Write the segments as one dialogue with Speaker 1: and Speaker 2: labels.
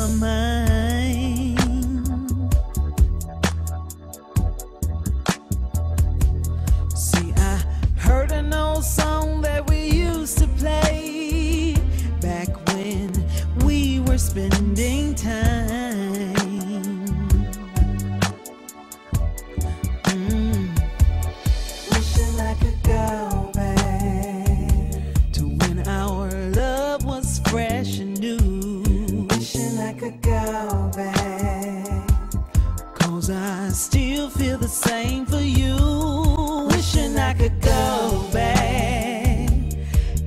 Speaker 1: my mind. See, I heard an old song that we used to play back when we were spending time. I still feel the same for you. Wishing I could go back.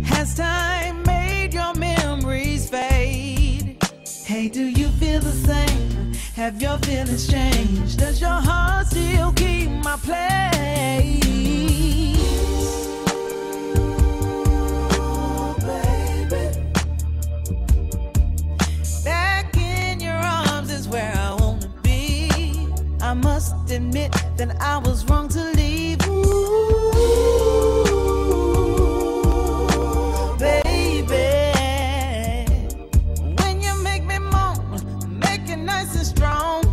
Speaker 1: Has time made your memories fade? Hey, do you feel the same? Have your feelings changed? Does your heart still keep my place? I must admit that I was wrong to leave. Ooh, baby, when you make me moan, make it nice and strong.